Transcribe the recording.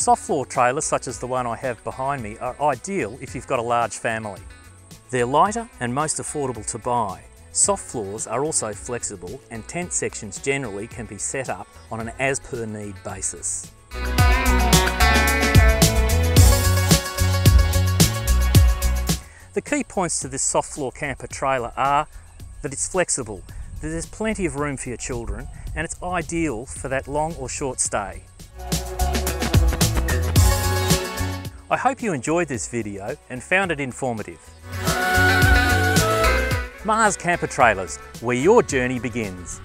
Soft floor trailers such as the one I have behind me are ideal if you've got a large family. They're lighter and most affordable to buy. Soft floors are also flexible and tent sections generally can be set up on an as per need basis. The key points to this soft floor camper trailer are that it's flexible, that there's plenty of room for your children and it's ideal for that long or short stay. I hope you enjoyed this video and found it informative. Mars Camper Trailers, where your journey begins.